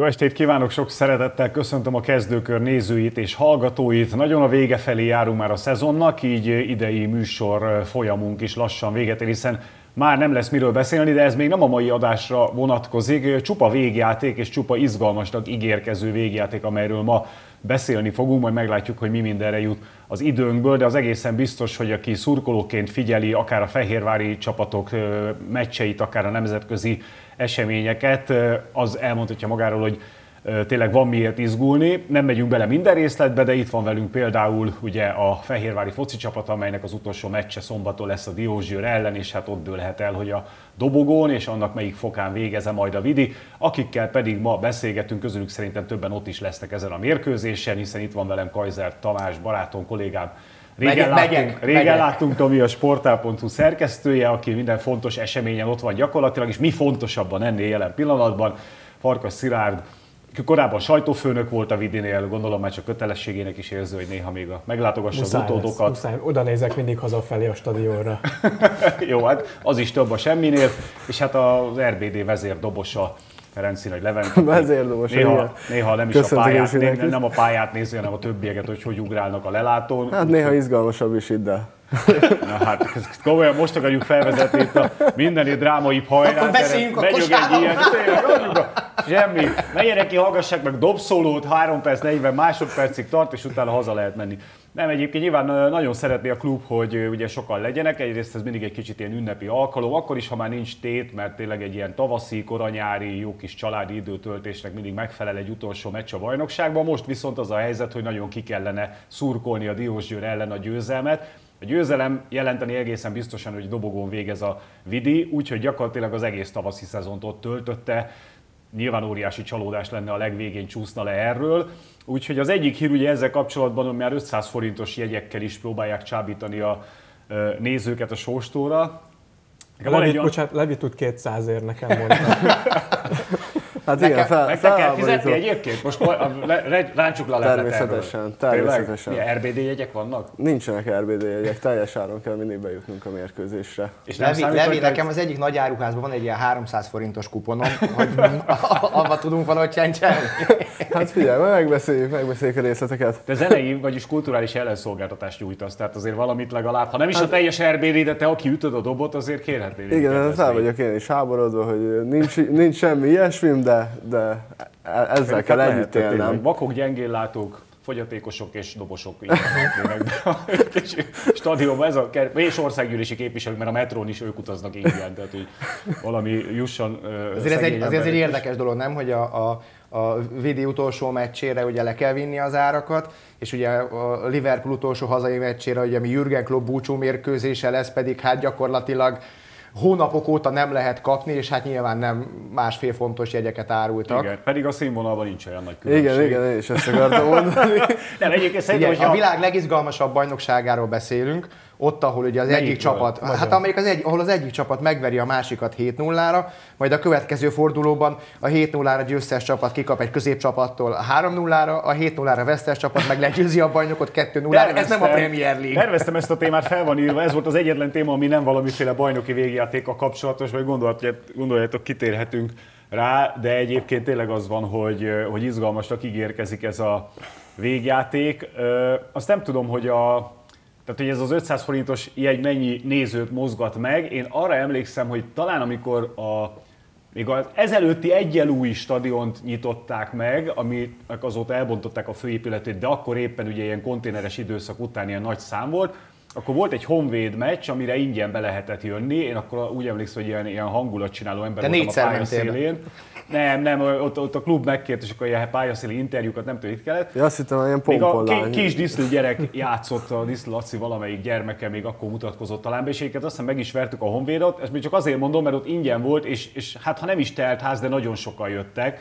Jó estét kívánok, sok szeretettel köszöntöm a kezdőkör nézőit és hallgatóit. Nagyon a vége felé járunk már a szezonnak, így idei műsor folyamunk is lassan véget ér, hiszen már nem lesz miről beszélni, de ez még nem a mai adásra vonatkozik. Csupa végjáték és csupa izgalmasnak ígérkező végjáték, amelyről ma beszélni fogunk, majd meglátjuk, hogy mi mindenre jut az időnkből, de az egészen biztos, hogy aki szurkolóként figyeli akár a fehérvári csapatok meccseit, akár a nemzetközi eseményeket, az elmondhatja magáról, hogy tényleg van miért izgulni. Nem megyünk bele minden részletbe, de itt van velünk például ugye a Fehérvári foci csapat, amelynek az utolsó meccse szombaton lesz a Diózsőr ellen, és hát ott dőlhet el, hogy a dobogón és annak melyik fokán végeze majd a Vidi, akikkel pedig ma beszélgetünk, közülük szerintem többen ott is lesznek ezen a mérkőzésen, hiszen itt van velem Kajzer Tamás, barátom, kollégám, Régen, megyek, láttunk, megyek, régen megyek. láttunk Tomi a sportál.hu szerkesztője, aki minden fontos eseményen ott van gyakorlatilag, és mi fontosabban ennél jelen pillanatban. Farkas Szilárd, korábban sajtófőnök volt a Vidinél, gondolom már csak kötelességének is érző, hogy néha még a, meglátogassa muszáj az utódokat. Lesz, muszáj. Oda nézek mindig hazafelé a stadionra. Jó, hát az is több a semminél, és hát az RBD vezér dobosa Ferenci Nagy Levent. Vezérdobos, néha, néha nem is a pályát, nem, nem a pályát nézi, hanem a többieket, hogy hogy ugrálnak a lelátón. Hát néha izgalmasabb is itt, de... Na hát, komolyan most akarjuk felvezetni itt a mindeni drámai hajrát. Akkor beszéljünk a egy ilyen, semmi. Menjenek ki, hallgassák meg dobszólót, 3 perc, 40 másodpercig tart, és utána haza lehet menni. Nem, egyébként nyilván nagyon szeretné a klub, hogy ugye sokan legyenek. Egyrészt ez mindig egy kicsit ilyen ünnepi alkalom, akkor is, ha már nincs tét, mert tényleg egy ilyen tavaszi, koranyári, jó kis családi időtöltésnek mindig megfelel egy utolsó meccs a bajnokságban. Most viszont az a helyzet, hogy nagyon ki kellene szurkolni a Diósgyőr ellen a győzelmet. A győzelem jelenteni egészen biztosan, hogy dobogón végez a Vidi, úgyhogy gyakorlatilag az egész tavaszi szezont ott töltötte. Nyilván óriási csalódás lenne a legvégén csúszna le erről. Úgyhogy az egyik hír ugye ezzel kapcsolatban, hogy már 500 forintos jegyekkel is próbálják csábítani a nézőket a sóstóra. Levi, olyan... bocsánat, Levi tud 200 ér nekem mondani. Hát igen, fel, meg fel, kell fizetni egyébként? Most le, ráncsuk le a Természetesen, természetesen. Milyen RBD jegyek vannak? Nincsenek RBD jegyek, teljes áron kell mindig bejutnunk a mérkőzésre. És Levi, Levi nekem az egyik nagy áruházban van egy ilyen 300 forintos kuponom, hogy abba tudunk valahogy csencselni. Hát figyelj, megbeszéljük, megbeszéljük a részleteket. Te zenei, vagyis kulturális ellenszolgáltatást nyújtasz, tehát azért valamit legalább, ha nem is hát, a teljes RBD, de te aki ütöd a dobot, azért kérhetnél. Igen, fel vagyok én is háborodva, hogy nincs, nincs semmi ilyesmi, de, de ezzel kell együtt élnem. Vakok, gyengéllátók, fogyatékosok és dobosok stadionban. Ez a és országgyűlési képviselők, mert a metrón is ők utaznak ingyen, tehát hogy valami jusson Azért ez egy, azért egy érdekes dolog, nem, hogy a, a, a Vidi utolsó meccsére ugye le kell vinni az árakat, és ugye a Liverpool utolsó hazai meccsére, ugye ami Jürgen Klopp búcsú mérkőzése lesz, pedig hát gyakorlatilag hónapok óta nem lehet kapni, és hát nyilván nem másfél fontos jegyeket árultak. Igen, pedig a színvonalban nincs olyan nagy különbség. Igen, igen, én is ezt akartam mondani. nem, egyébként szerintem, hogy a világ legizgalmasabb bajnokságáról beszélünk, ott, ahol ugye az Melyik egyik csapat, Magyar. hát amelyik az egy, ahol az egyik csapat megveri a másikat 7-0-ra, majd a következő fordulóban a 7-0-ra győztes csapat kikap egy középcsapattól a 3-0-ra, a 7-0-ra vesztes csapat meg legyőzi a bajnokot 2-0-ra, ez nem a Premier League. Terveztem ezt a témát, fel van írva, ez volt az egyetlen téma, ami nem valamiféle bajnoki végjátékkal kapcsolatos, vagy gondoljátok, kitérhetünk rá, de egyébként tényleg az van, hogy, hogy izgalmasnak ígérkezik ez a végjáték. Azt nem tudom, hogy a tehát, hogy ez az 500 forintos jegy mennyi nézőt mozgat meg. Én arra emlékszem, hogy talán amikor a még az ezelőtti egyelúj stadiont nyitották meg, aminek azóta elbontották a főépületét, de akkor éppen ugye ilyen konténeres időszak után ilyen nagy szám volt, akkor volt egy Honvéd meccs, amire ingyen be lehetett jönni. Én akkor úgy emlékszem, hogy ilyen, ilyen hangulatcsináló ember De voltam a be. pályaszélén. Nem, nem, ott, ott a klub megkért, és akkor ilyen pályaszéli interjúkat nem tudom, itt kellett. Ja, azt hittem, ilyen Még a ki- kis Diszli gyerek játszott, a Diszli Laci valamelyik gyermeke még akkor mutatkozott talán be, és egyébként azt hiszem meg is vertük a Honvédot, ezt még csak azért mondom, mert ott ingyen volt, és, és hát ha nem is telt ház, de nagyon sokan jöttek.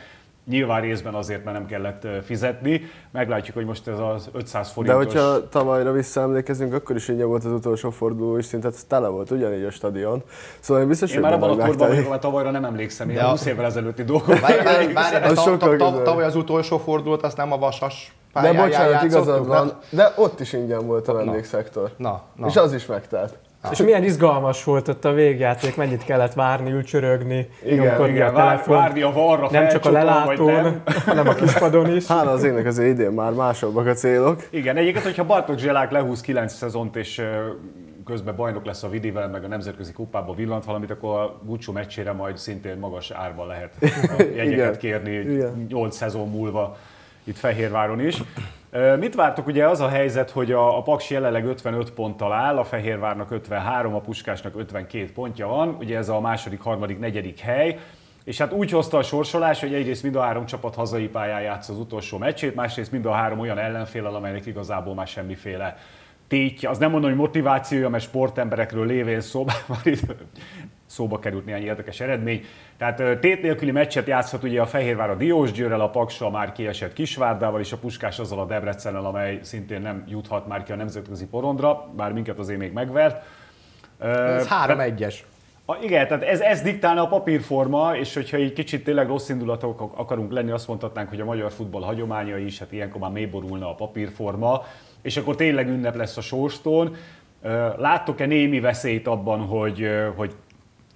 Nyilván részben azért, mert nem kellett fizetni. Meglátjuk, hogy most ez az 500 De forintos... hogyha tavalyra visszaemlékezünk, akkor is ingyen volt az utolsó forduló, és szinte tele volt ugyanígy a stadion. Szóval én biztos, Én már abban a korban mert tavalyra nem emlékszem, én De a a- 20 évvel ezelőtti dolgok. Várj, várj, várj, de Az ta- sokkal ta- ta- közelebb. tavaly az utolsó fordulót, azt nem a Vasas De bocsánat, igazad van, de ott is ingyen volt a vendégszektor. Na, na. És az is megtelt. És milyen izgalmas volt ott a végjáték, mennyit kellett várni, ülcsörögni, Igen, Igen, a telefon. várni a varra nem csak a lelátón, nem. hanem a kispadon is. Hála az ének azért idén már másabbak a célok. Igen, egyébként, hogyha Bartok Zselák lehúz 9 szezont, és közben bajnok lesz a Vidivel, meg a nemzetközi kupába villant valamit, akkor a búcsú meccsére majd szintén magas árban lehet a jegyeket Igen. kérni Igen. 8 szezon múlva itt Fehérváron is. Mit vártok? Ugye az a helyzet, hogy a, a Paks jelenleg 55 ponttal áll, a Fehérvárnak 53, a Puskásnak 52 pontja van, ugye ez a második, harmadik, negyedik hely. És hát úgy hozta a sorsolás, hogy egyrészt mind a három csapat hazai pályán játsz az utolsó meccsét, másrészt mind a három olyan ellenfélel, amelynek igazából már semmiféle tétje. Az nem mondom, hogy motivációja, mert sportemberekről lévén szóba, már itt szóba került néhány érdekes eredmény. Tehát tét nélküli meccset játszhat ugye a Fehérvár a Diósgyőrrel, a Paksa már kiesett Kisvárdával, és a Puskás azzal a Debrecennel, amely szintén nem juthat már ki a nemzetközi porondra, bár minket azért még megvert. Ez 3-1-es. a, igen, tehát ez, ez diktálna a papírforma, és hogyha így kicsit tényleg rossz indulatok akarunk lenni, azt mondhatnánk, hogy a magyar futball hagyományai is, hát ilyenkor már mélyborulna a papírforma, és akkor tényleg ünnep lesz a sorstón. Láttok-e némi veszélyt abban, hogy, hogy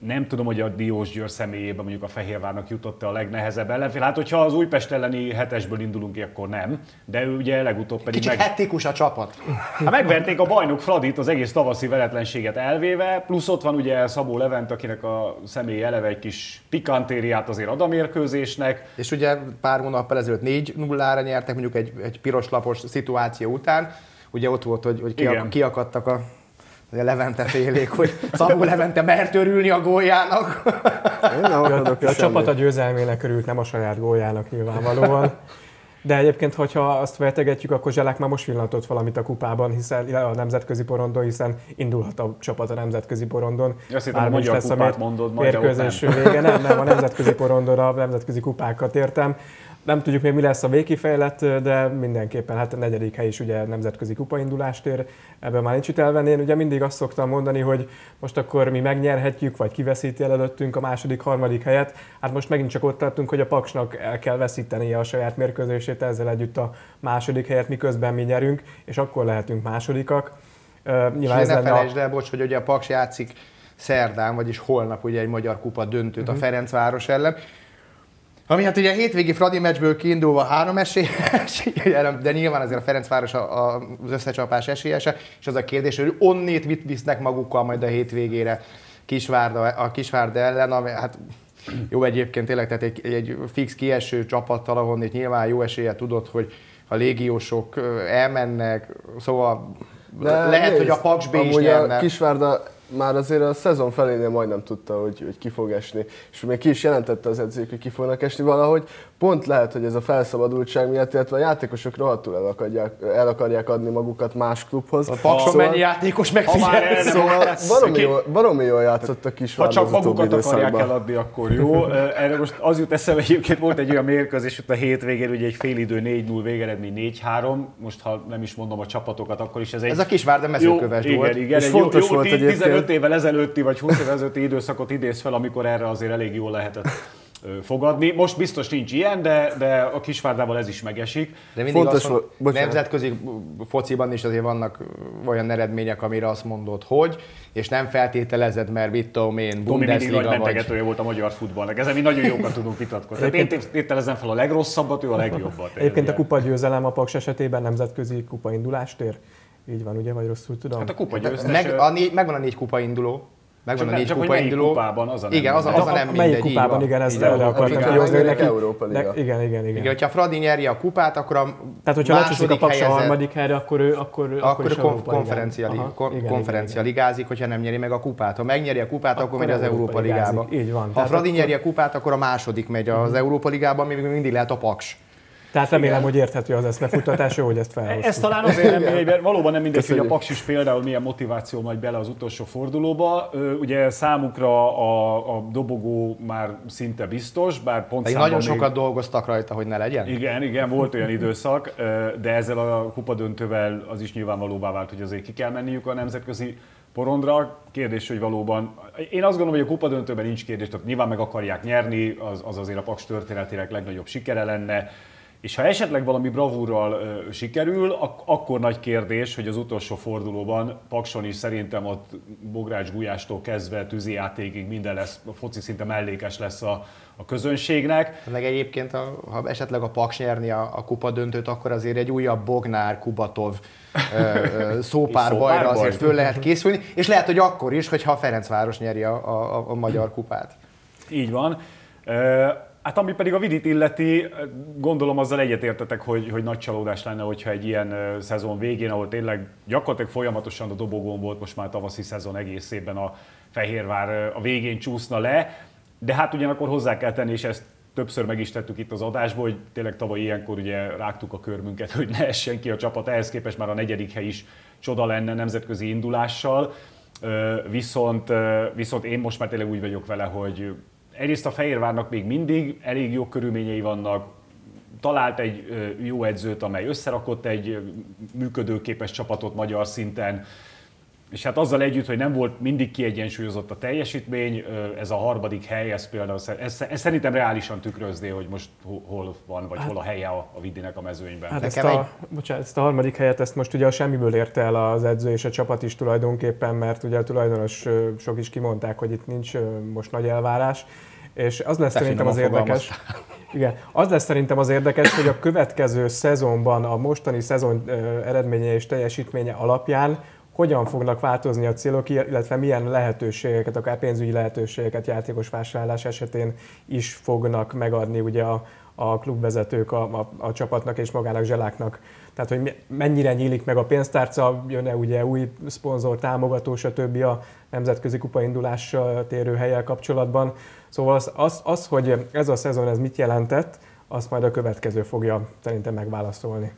nem tudom, hogy a Diós Győr személyében mondjuk a Fehérvárnak jutott a legnehezebb ellenfél. Hát, hogyha az Újpest elleni hetesből indulunk ki, akkor nem. De ő ugye legutóbb pedig Kicsit meg... hektikus a csapat. Hát megverték a bajnok Fradit az egész tavaszi veretlenséget elvéve, plusz ott van ugye Szabó Levent, akinek a személyi eleve egy kis pikantériát azért ad a mérkőzésnek. És ugye pár hónappal ezelőtt 4-0-ra nyertek, mondjuk egy, egy piroslapos szituáció után. Ugye ott volt, hogy, hogy kiakadtak a a Levente félék, hogy Szabó Levente mert örülni a góljának. Én nem akadok A csapat a győzelmének örült, nem a saját góljának nyilvánvalóan. De egyébként, hogyha azt vetegetjük, akkor Zselek már most villantott valamit a kupában, hiszen a nemzetközi porondon, hiszen indulhat a csapat a nemzetközi porondon. Azt hittem, a lesz a kupát mondod, majd, mérkőzés nem. vége. Nem, nem, a nemzetközi porondon a nemzetközi kupákat értem. Nem tudjuk még mi lesz a végkifejlet, de mindenképpen hát a negyedik hely is ugye nemzetközi kupaindulást ér. Ebből már nincs itt elvenni. Én ugye mindig azt szoktam mondani, hogy most akkor mi megnyerhetjük, vagy kiveszíti el előttünk a második, harmadik helyet. Hát most megint csak ott tartunk, hogy a Paksnak el kell veszítenie a saját mérkőzését, ezzel együtt a második helyet, miközben mi nyerünk, és akkor lehetünk másodikak. És Nyilván ez ne lenne a... felejtsd el, bocs, hogy ugye a Paks játszik szerdán, vagyis holnap ugye egy magyar kupa döntőt Mhm. a Ferencváros ellen. Ami hát ugye a hétvégi Fradi meccsből kiindulva három esélyes, de nyilván azért a Ferencváros az összecsapás esélyese, és az a kérdés, hogy onnét mit visznek magukkal majd a hétvégére Kisvárda, a Kisvárda ellen, ami hát jó egyébként tényleg, tehát egy, egy fix kieső csapattal, ahonnét nyilván jó esélye tudod, hogy a légiósok elmennek, szóval De lehet, nézd, hogy a Paks B is amúgy a nyerne. Kisvárda már azért a szezon felénél majdnem tudta, hogy, hogy ki fog esni. És még ki is jelentette az edzők, hogy ki fognak esni valahogy. Pont lehet, hogy ez a felszabadultság miatt, illetve a játékosok rohadtul el akarják, el akarják adni magukat más klubhoz. A Pakson mennyi játékos megfigyel. Szóval baromi jól, baromi jól játszott a Ha csak magukat akarják eladni, akkor jó. Erre most az jut eszembe, egyébként volt egy olyan mérkőzés, ott a hétvégén ugye egy félidő 4-0 végeredmény 4-3. Most ha nem is mondom a csapatokat, akkor is ez egy Ez a Kisvárda mezőköves jó, volt. Igen, igen, És fontos jó, volt 10, egyébként. 15 évvel ezelőtti vagy 20 évvel ezelőtti időszakot idéz fel, amikor erre azért elég jól lehetett fogadni. Most biztos nincs ilyen, de, de a Kisvárdával ez is megesik. De mindig Fontos azt mond, bocsánat. nemzetközi fociban is azért vannak olyan eredmények, amire azt mondod, hogy, és nem feltételezed, mert mit tudom én, Tomi mindig nagy Bundesliga volt a magyar futballnak. Ezen mi nagyon jókat tudunk vitatkozni. Tehát én tételezem fel a legrosszabbat, ő a legjobbat. Egyébként a kupa győzelem a Paks esetében nemzetközi kupa indulást ér. Így van, ugye, vagy rosszul tudom? Hát a kupa győztes. Meg, a négy, megvan a négy kupa induló. Megvan Csak a négy csak kupa induló. kupában, az a nem igen, az a, az a nem mindegy. Melyik kupában, van. igen, ezt van. akartam kihozni. neki- Európa Liga. Igen, igen, igen. Igen, hogyha Fradi nyeri a kupát, akkor a Tehát, hogyha lecsúszik a második Paks a helyezett- harmadik helyre, akkor ő akkor, akkor, is akkor Európa Ligán. konferencia, Aha, kon- igen, konferencia igen, ligázik, hogyha nem nyeri meg a kupát. Ha megnyeri a kupát, akkor, Akkor megy az Európa. Ligába. Így van. Ha Fradi Mhm. nyeri a kupát, akkor a második megy az Európa Ligában, még mindig lehet a Paks. Tehát remélem, hogy érthető az eszmefuttatás, jó, hogy ezt felhoztuk. Ez talán azért nem mindegy, mert valóban nem mindegy, hogy a Köszönjük. Paksis például milyen motiváció megy bele az utolsó fordulóba. Ugye számukra a, a dobogó már szinte biztos, bár pont nagyon sokat dolgoztak rajta, hogy ne legyen. Igen, igen, volt olyan időszak, de ezzel a kupadöntővel az is nyilvánvalóvá vált, hogy azért ki kell menniük a nemzetközi porondra. Kérdés, hogy valóban... Én azt gondolom, hogy a kupadöntőben nincs kérdés, tehát nyilván meg akarják nyerni, az, az azért a Paks történetének legnagyobb sikere lenne. És ha esetleg valami bravúrral ö, sikerül, ak- akkor nagy kérdés, hogy az utolsó fordulóban Pakson is szerintem ott Bogrács Gulyástól kezdve tűzi játékig minden lesz, a foci szinte mellékes lesz a, a közönségnek. Meg egyébként, a, ha esetleg a Paks nyerni a, a kupa döntőt, akkor azért egy újabb Bognár, Kubatov ö, szópárbajra szópárbaj. azért föl lehet készülni, és lehet, hogy akkor is, hogyha a Ferencváros nyeri a, a, a magyar kupát. Így van. Ö, Hát ami pedig a vidit illeti, gondolom azzal egyetértetek, hogy, hogy nagy csalódás lenne, hogyha egy ilyen szezon végén, ahol tényleg gyakorlatilag folyamatosan a dobogón volt most már tavaszi szezon egészében a Fehérvár a végén csúszna le, de hát ugyanakkor hozzá kell tenni, és ezt többször meg is tettük itt az adásból, hogy tényleg tavaly ilyenkor ugye rágtuk a körmünket, hogy ne essen ki a csapat, ehhez képest már a negyedik hely is csoda lenne nemzetközi indulással. Viszont, viszont én most már tényleg úgy vagyok vele, hogy egyrészt a Fehérvárnak még mindig elég jó körülményei vannak, talált egy jó edzőt, amely összerakott egy működőképes csapatot magyar szinten, és hát azzal együtt, hogy nem volt mindig kiegyensúlyozott a teljesítmény, ez a harmadik hely, ez például, ez, ez szerintem reálisan tükrözné, hogy most ho- hol van, vagy hol a helye a, a Vidinek a mezőnyben. Hát ezt a, bocsánat, ezt a harmadik helyet, ezt most ugye a semmiből érte el az edző és a csapat is tulajdonképpen, mert ugye a tulajdonos sok is kimondták, hogy itt nincs most nagy elvárás, és az lesz Te szerintem az érdekes. Igen, az lesz szerintem az érdekes, hogy a következő szezonban a mostani szezon eredménye és teljesítménye alapján hogyan fognak változni a célok, illetve milyen lehetőségeket, akár pénzügyi lehetőségeket játékos vásárlás esetén is fognak megadni ugye a, a klubvezetők a, a, a csapatnak és magának Zseláknak. Tehát, hogy mennyire nyílik meg a pénztárca, jön-e ugye új szponzor, támogató, stb. a nemzetközi kupaindulással térő helyel kapcsolatban. Szóval az, az, az, hogy ez a szezon ez mit jelentett, azt majd a következő fogja szerintem megválaszolni.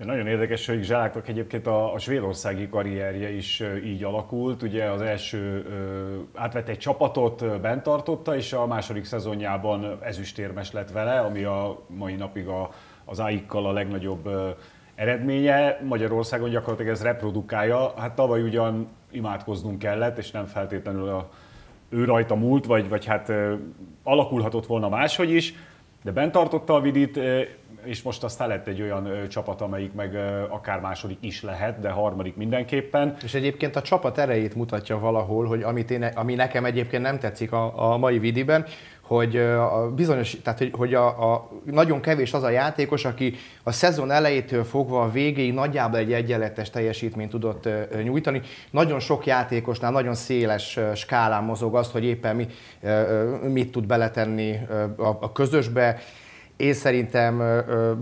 De Nagyon érdekes, hogy Zsáknak egyébként a, a svédországi karrierje is így alakult. Ugye az első ö, átvett egy csapatot, bent tartotta, és a második szezonjában ezüstérmes lett vele, ami a mai napig a, az AIK-kal a legnagyobb eredménye. Magyarországon gyakorlatilag ez reprodukálja. Hát tavaly ugyan imádkoznunk kellett, és nem feltétlenül a, ő rajta múlt, vagy, vagy hát alakulhatott volna máshogy is, de bent tartotta a Vidit, és most aztán lett egy olyan ö, csapat, amelyik meg akár második is lehet, de harmadik mindenképpen. És egyébként a csapat erejét mutatja valahol, hogy amit én, ami nekem egyébként nem tetszik a, a mai vidiben, hogy a bizonyos, tehát hogy, hogy a, a, nagyon kevés az a játékos, aki a szezon elejétől fogva a végéig nagyjából egy egyenletes teljesítményt tudott nyújtani. Nagyon sok játékosnál nagyon széles skálán mozog azt, hogy éppen mi, mit tud beletenni a, a közösbe. Én szerintem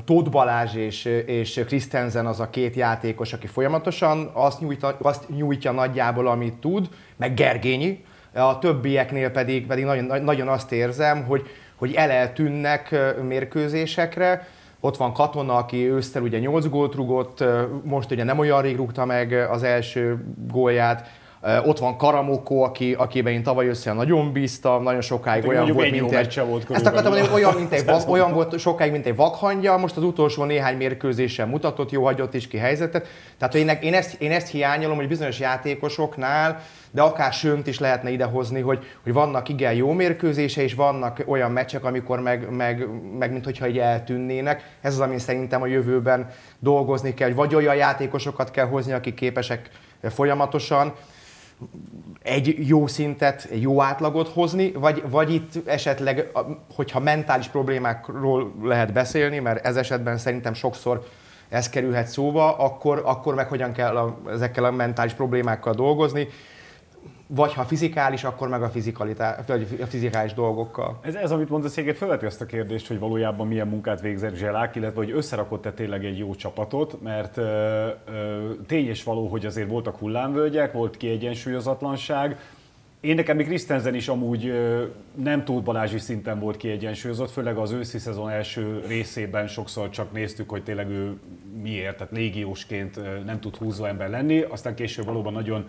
Tóth Balázs és, és Christensen az a két játékos, aki folyamatosan azt nyújtja, azt nyújtja nagyjából, amit tud, meg Gergényi. A többieknél pedig, pedig nagyon, nagyon azt érzem, hogy, hogy eleltűnnek mérkőzésekre. Ott van Katona, aki ősztel ugye 8 gólt rugott, most ugye nem olyan rég rúgta meg az első gólját. Ott van Karamoko, aki, akiben én tavaly össze nagyon bíztam, nagyon sokáig Hát, olyan volt, mint egy... volt Ezt akartam mondani, olyan, mint egy vak, olyan volt sokáig, mint egy vakhangya, most az utolsó néhány mérkőzésen mutatott, jó hagyott is ki helyzetet. Tehát én, én, ezt, én ezt hiányolom, hogy bizonyos játékosoknál, de akár sönt is lehetne idehozni, hogy, hogy vannak igen jó mérkőzése, és vannak olyan meccsek, amikor meg, meg, meg mint hogyha így eltűnnének. Ez az, amin szerintem a jövőben dolgozni kell, hogy vagy olyan játékosokat kell hozni, akik képesek folyamatosan egy jó szintet, egy jó átlagot hozni, vagy, vagy itt esetleg, hogyha mentális problémákról lehet beszélni, mert ez esetben szerintem sokszor ez kerülhet szóba, akkor, akkor meg hogyan kell a, ezekkel a mentális problémákkal dolgozni. Vagy ha fizikális, akkor meg a, vagy a fizikális dolgokkal. Ez, ez amit mondasz, egyébként felveti azt a kérdést, hogy valójában milyen munkát végzett Zselák, illetve hogy összerakott-e tényleg egy jó csapatot, mert ö, ö, tény és való, hogy azért voltak hullámvölgyek, volt kiegyensúlyozatlanság, én nekem még Krisztenzen is amúgy nem túl Balázsi szinten volt kiegyensúlyozott, főleg az őszi szezon első részében sokszor csak néztük, hogy tényleg ő miért, tehát légiósként nem tud húzó ember lenni, aztán később valóban nagyon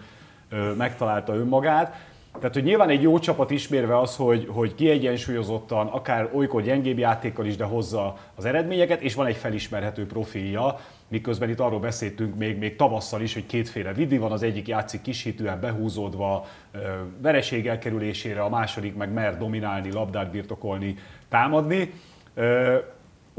megtalálta önmagát. Tehát, hogy nyilván egy jó csapat ismérve az, hogy, hogy kiegyensúlyozottan, akár olykor gyengébb játékkal is, de hozza az eredményeket, és van egy felismerhető profilja, miközben itt arról beszéltünk még, még tavasszal is, hogy kétféle vidi van, az egyik játszik kisítően, behúzódva, vereség elkerülésére, a második meg mer dominálni, labdát birtokolni, támadni.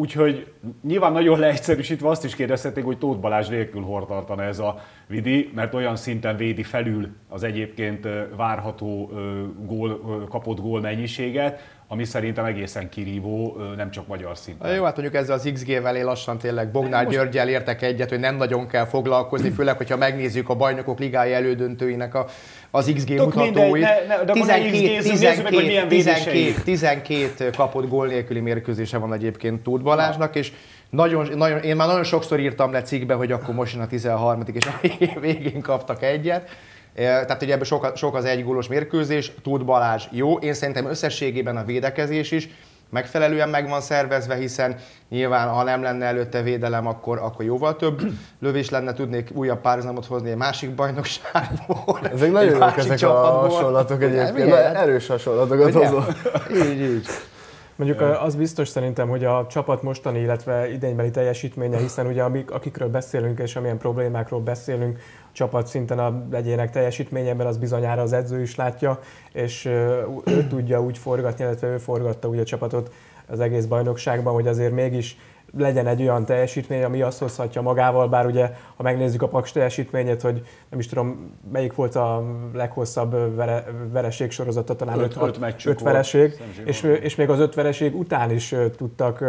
Úgyhogy nyilván nagyon leegyszerűsítve azt is kérdezhetik, hogy Tóth Balázs nélkül hol tartana ez a vidi, mert olyan szinten védi felül az egyébként várható gól, kapott gól mennyiséget, ami szerintem egészen kirívó, nem csak magyar szinten. Jó, hát mondjuk ezzel az XG-vel én lassan tényleg Bognár most... Györgyel értek egyet, hogy nem nagyon kell foglalkozni, főleg, hogyha megnézzük a bajnokok ligája elődöntőinek a, az XG Tok mutatóit. Ne, ne, de 12, 12, 12, 12 kapott gól nélküli mérkőzése van egyébként Tóth Balázsnak, és nagyon, nagyon, én már nagyon sokszor írtam le cikkbe, hogy akkor most jön a 13 és a végén kaptak egyet. Tehát hogy ebből sok, sok az egy gólos mérkőzés, Tud Balázs jó, én szerintem összességében a védekezés is megfelelően meg van szervezve, hiszen nyilván ha nem lenne előtte védelem, akkor, akkor jóval több lövés lenne, tudnék újabb párhuzamot hozni egy másik bajnokságból. Ezek nagyon jók ezek a hasonlatok egyébként, erős hasonlatokat hozol. Így, így. Mondjuk az biztos szerintem, hogy a csapat mostani, illetve idénybeli teljesítménye, hiszen ugye amik, akikről beszélünk és amilyen problémákról beszélünk, a csapat szinten a legyének teljesítményében, az bizonyára az edző is látja, és ő tudja úgy forgatni, illetve ő forgatta úgy a csapatot az egész bajnokságban, hogy azért mégis legyen egy olyan teljesítmény, ami azt hozhatja magával, bár ugye, ha megnézzük a Paks teljesítményét, hogy nem is tudom, melyik volt a leghosszabb vere, vereség sorozata, talán 5 vereség, és, és még az öt vereség után is tudtak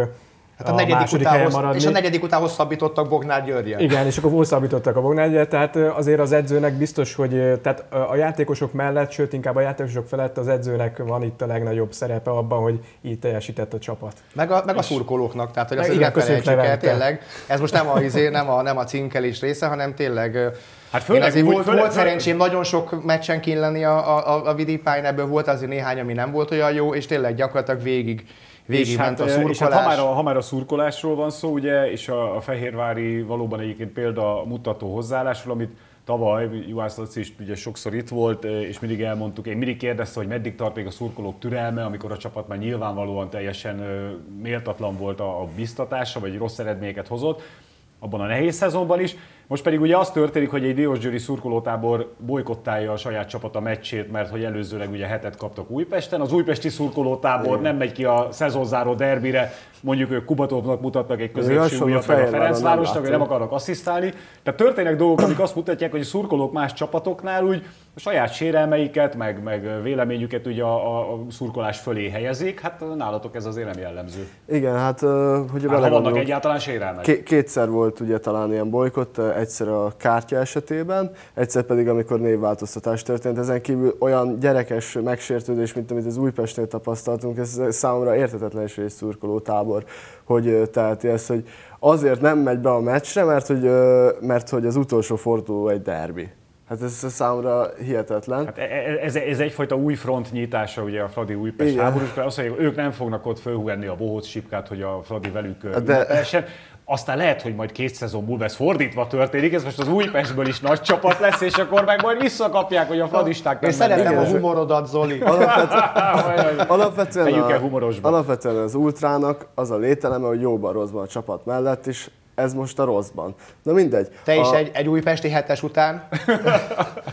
Hát a, a negyedik után maradni. És a negyedik után hosszabbítottak Bognár Györgyel. Igen, és akkor hosszabbítottak a Bognár Györgyel, tehát azért az edzőnek biztos, hogy tehát a játékosok mellett, sőt inkább a játékosok felett az edzőnek van itt a legnagyobb szerepe abban, hogy így teljesített a csapat. Meg a, meg a szurkolóknak, tehát hogy azt igen, felejtsük el, tényleg. Ez most nem a, izé, nem a, nem a cinkelés része, hanem tényleg Hát főleg, azért volt, főleg, volt szerencsém nagyon sok meccsen kínleni a, a, a vidipályán, ebből volt azért néhány, ami nem volt olyan jó, és tényleg gyakorlatilag végig végig ment hát, a szurkolás. És hát ha már a, ha már a szurkolásról van szó, ugye, és a, a Fehérvári valóban egyébként példa mutató hozzáállásról, amit tavaly Juhász Laci is ugye sokszor itt volt, és mindig elmondtuk, én mindig kérdezte, hogy meddig tart még a szurkolók türelme, amikor a csapat már nyilvánvalóan teljesen méltatlan volt a, a biztatása, vagy rossz eredményeket hozott, abban a nehéz szezonban is. Most pedig ugye az történik, hogy egy Diósgyőri szurkolótábor bolykottálja a saját csapata meccsét, mert hogy előzőleg ugye hetet kaptak Újpesten. Az újpesti szurkolótábor nem megy ki a szezonzáró derbire, mondjuk ők Kubatovnak mutatnak egy középső újat, a Ferencvárosnak, hogy nem akarnak asszisztálni. Tehát történnek dolgok, amik azt mutatják, hogy a szurkolók más csapatoknál úgy a saját sérelmeiket, meg, meg véleményüket ugye a, a, szurkolás fölé helyezik. Hát nálatok ez azért nem jellemző. Igen, hát hogy hát, vannak egyáltalán sérelmek. Kétszer volt ugye talán ilyen bolykott, egyszer a kártya esetében, egyszer pedig amikor névváltoztatás történt. Ezen kívül olyan gyerekes megsértődés, mint amit az Újpestnél tapasztaltunk, ez számomra értetetlen is egy szurkoló tábor, hogy teheti ezt, hogy azért nem megy be a meccsre, mert hogy, mert hogy az utolsó forduló egy derbi. Hát ez számomra hihetetlen. Hát e, e, ez, ez egyfajta új front nyitása ugye a Fradi Újpest háborús, azt mondja, ők nem fognak ott fölhúzni a bohóc sipkát, hogy a Fradi velük De aztán lehet, hogy majd két szezon múlva ez fordítva történik, ez most az Újpestből is nagy csapat lesz, és akkor meg majd visszakapják, hogy a fradisták nem szeretem a humorodat, Zoli. Alapvetően, alapvetően, a, alapvetően az ultrának az a lételeme, hogy jóban rosszban a csapat mellett is ez most a rosszban. Na mindegy. Te is a... egy, egy újpesti hetes után,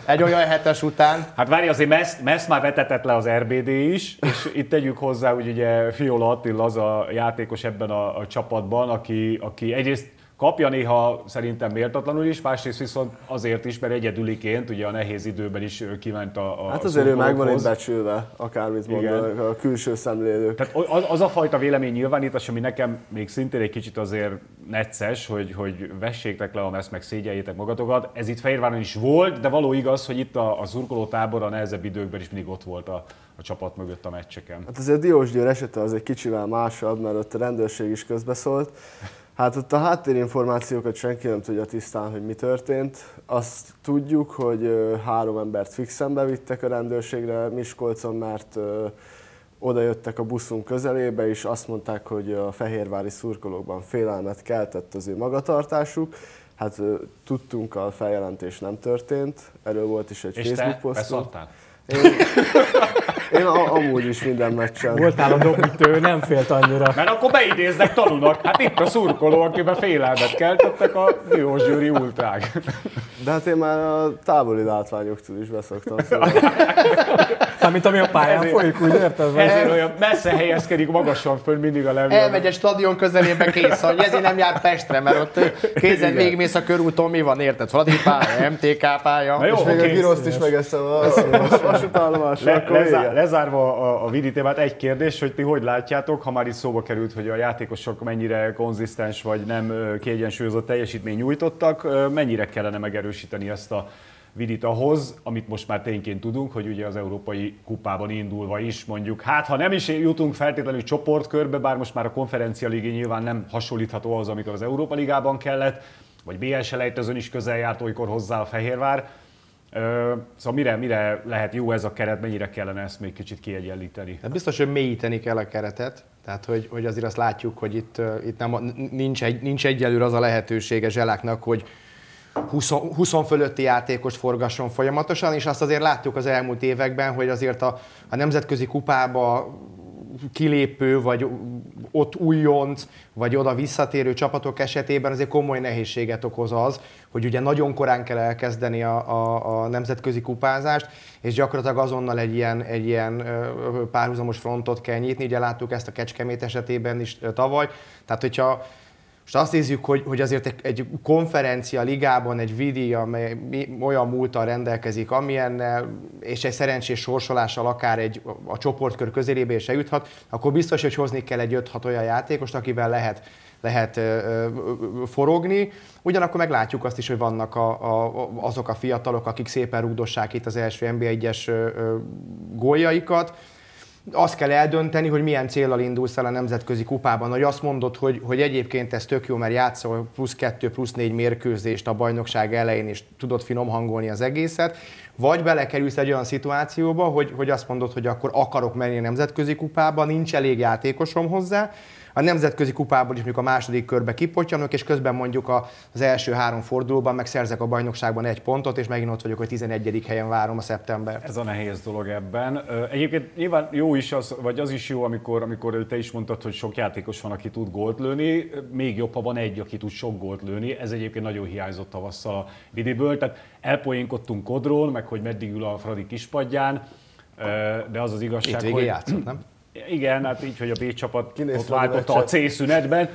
egy olyan hetes után. Hát várj, azért Messz, Messz már vetetett le az RBD is, és itt tegyük hozzá, hogy ugye Fiola Attila az a játékos ebben a, a csapatban, aki, aki egyrészt kapja néha szerintem méltatlanul is, másrészt viszont azért is, mert egyedüliként ugye a nehéz időben is kiment a, a Hát azért ő meg van itt szurkolókhoz. becsülve, akármit mondanak a külső szemlélők. Tehát az, az a fajta vélemény nyilvánítás, ami nekem még szintén egy kicsit azért necces, hogy, hogy vessétek le a meszt, meg szégyeljétek magatokat. Ez itt Fehérváron is volt, de való igaz, hogy itt a, a szurkoló tábor a nehezebb időkben is mindig ott volt a, a csapat mögött a meccseken. Hát azért Diós Győr esete az egy kicsivel másabb, mert ott a rendőrség is közbeszólt. Hát ott a háttérinformációkat senki nem tudja tisztán, hogy mi történt. Azt tudjuk, hogy három embert fixen bevittek a rendőrségre Miskolcon, mert oda jöttek a buszunk közelébe, és azt mondták, hogy a fehérvári szurkolókban félelmet keltett az ő magatartásuk. Hát tudtunk, a feljelentés nem történt, erről volt is egy És Facebook posztunk. Én, én a, amúgy is minden meccsen. Voltál a dobítő, nem félt annyira. Mert akkor beidéznek tanulnak. Hát itt a szurkoló, akiben félelmet keltettek a Diósgyőri ultrák. De hát én már a távoli látványoktól is beszoktam. Szóval. Hát, mint ami a pályán Ezért- folyik, úgy érted? Ezért olyan messze helyezkedik magasan föl mindig a levő. Elmegy egy stadion közelébe kész, hogy ezért nem jár Pestre, mert ott kézed Igen. végigmész a körúton, mi van, érted? Fradi pálya, MTK pálya. Na jó, És még a giroszt is megeszem a a vasútállomásra, Le, akkor lezá. Lezárva a, a Vidi témát, egy kérdés, hogy ti hogy látjátok, ha már itt szóba került, hogy a játékosok mennyire konzisztens vagy nem kiegyensúlyozott teljesítmény nyújtottak, mennyire kellene megerősíteni ezt a Vidit ahhoz, amit most már tényként tudunk, hogy ugye az Európai Kupában indulva is mondjuk, hát ha nem is jutunk feltétlenül csoportkörbe, bár most már a konferencia ligé nyilván nem hasonlítható ahhoz, amikor az Európa Ligában kellett, vagy BL selejtezőn is közel járt olykor hozzá a Fehérvár, szóval mire, mire lehet jó ez a keret, mennyire kellene ezt még kicsit kiegyenlíteni? Hát biztos, hogy mélyíteni kell a keretet, tehát hogy, hogy azért azt látjuk, hogy itt, itt nem, nincs, egy, nincs egyelőre az a lehetősége Zseláknak, hogy 20, 20 fölötti játékos forgasson folyamatosan, és azt azért láttuk az elmúlt években, hogy azért a, a nemzetközi kupába kilépő, vagy ott újonc, vagy oda visszatérő csapatok esetében azért komoly nehézséget okoz az, hogy ugye nagyon korán kell elkezdeni a, a, a nemzetközi kupázást, és gyakorlatilag azonnal egy ilyen, egy ilyen párhuzamos frontot kell nyitni, ugye láttuk ezt a Kecskemét esetében is tavaly, tehát hogyha most azt nézzük, hogy, hogy azért egy, egy konferencia ligában egy vidi, amely olyan múltal rendelkezik, amilyennel, és egy szerencsés sorsolással akár egy, a csoportkör közelébe is eljuthat, akkor biztos, hogy hozni kell egy 5-6 olyan játékost, akivel lehet lehet forogni. Ugyanakkor meglátjuk azt is, hogy vannak a, a, azok a fiatalok, akik szépen rúgdossák itt az első NB1-es ö, ö, góljaikat, azt kell eldönteni, hogy milyen célral indulsz el a nemzetközi kupában. Hogy azt mondod, hogy, hogy egyébként ez tök jó, mert játszol plusz kettő, plusz négy mérkőzést a bajnokság elején, és tudod finom hangolni az egészet, vagy belekerülsz egy olyan szituációba, hogy, hogy azt mondod, hogy akkor akarok menni a nemzetközi kupába, nincs elég játékosom hozzá, a nemzetközi kupából is mondjuk a második körbe kipottyanok, és közben mondjuk a- az első három fordulóban megszerzek a bajnokságban egy pontot, és megint ott vagyok, hogy 11. helyen várom a szeptembert. Ez a nehéz dolog ebben. Egyébként nyilván jó is az, vagy az is jó, amikor, amikor te is mondtad, hogy sok játékos van, aki tud gólt lőni. Még jobb, ha van egy, aki tud sok gólt lőni. Ez egyébként nagyon hiányzott tavasszal a vidéből. Tehát elpoénkodtunk Kodról, meg hogy meddig ül a Fradi kispadján. De az az igazság, Itt hogy... játszott, nem? Igen, hát így, hogy a B csapat ott váltotta a? C szünetben,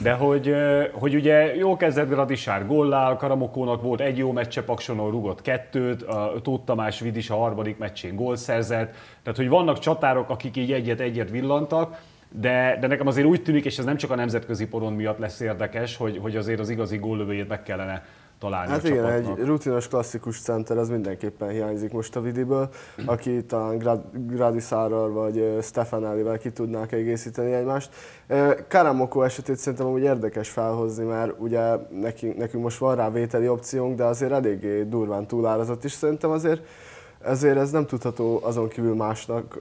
de hogy, hogy ugye jó kezdett Gradisár gollál, Karamokónak volt egy jó meccse, Paksonon rugott kettőt, a Tóth Tamás Vidis a harmadik meccsén gól szerzett, tehát hogy vannak csatárok, akik így egyet-egyet villantak, de, de nekem azért úgy tűnik, és ez nem csak a nemzetközi poron miatt lesz érdekes, hogy, hogy azért az igazi góllövőjét meg kellene találni Hát a igen, csapatnak. egy rutinos klasszikus center az mindenképpen hiányzik most a Vidiből, aki talán Grad, Gradisárral vagy Stefanellivel ki tudnák egészíteni egymást. Karamoko esetét szerintem úgy érdekes felhozni, mert ugye nekünk, nekünk most van rá vételi opciónk, de azért eléggé durván túlárazott is szerintem azért ezért ez nem tudható azon kívül másnak,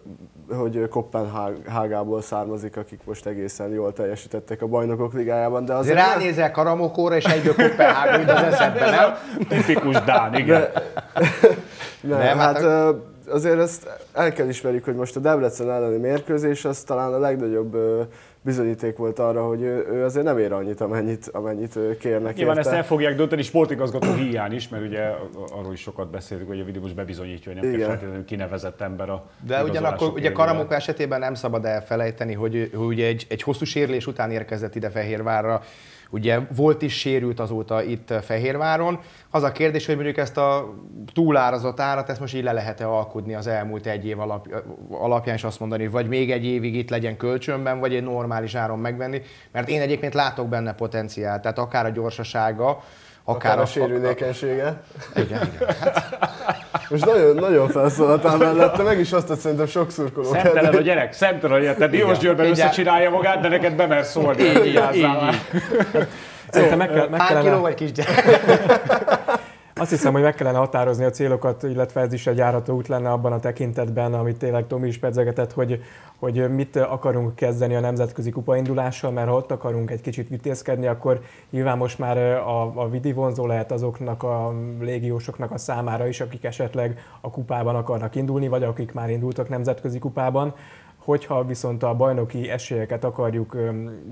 hogy Kopenhágából származik, akik most egészen jól teljesítettek a bajnokok ligájában, de Azért ránézel Karamokóra, és egyből Kopenhága jut az eszedbe, nem? Tipikus Dán, igen. Nem, Nem, nem hát hát azért ezt el kell ismerjük, hogy most a Debrecen elleni mérkőzés az talán a legnagyobb bizonyíték volt arra, hogy ő, ő azért nem ér annyit, amennyit, amennyit kérnek Nyilván ezt érte. el fogják dönteni sportigazgató hiány is, mert ugye arról is sokat beszéltük, hogy a videó most bebizonyítja, hogy nem kell feltétlenül kinevezett ember a De ugyanakkor ugye. Karamoko esetében nem szabad elfelejteni, hogy, hogy ugye egy, egy hosszú sérülés után érkezett ide Fehérvárra, ugye volt is sérült azóta itt Fehérváron. Az a kérdés, hogy mondjuk ezt a túlárazott árat, ezt most így le lehet-e alkudni az elmúlt egy év alap, alapján, és azt mondani, vagy még egy évig itt legyen kölcsönben, vagy egy normális áron megvenni, mert én egyébként látok benne potenciált, tehát akár a gyorsasága, akár, akár a, a sérülékenysége. Igen, igen. Hát. Most nagyon, nagyon felszólaltál mellette, meg is azt, hogy szerintem sok szurkoló Szemtelen a gyerek, szemtelen a gyerek. Tehát Diós Győrben összecsinálja magát, de neked bemer szólni. Így, így, így. Szerintem meg, kell, meg kellene... kiló vagy kisgyerek? Azt hiszem, hogy meg kellene határozni a célokat, illetve ez is egy járható út lenne abban a tekintetben, amit tényleg Tomi is pedzegetett, hogy, hogy mit akarunk kezdeni a nemzetközi kupaindulással, mert ha ott akarunk egy kicsit vitézkedni, akkor nyilván most már a, a vidi vonzó lehet azoknak a légiósoknak a számára is, akik esetleg a kupában akarnak indulni, vagy akik már indultak nemzetközi kupában. Hogyha viszont a bajnoki esélyeket akarjuk